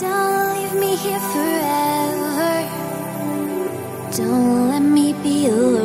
Don't leave me here forever. Don't let me be alone.